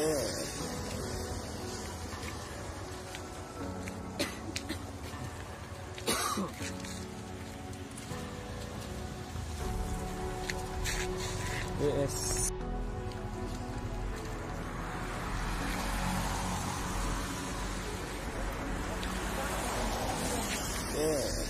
Yes. Yeah.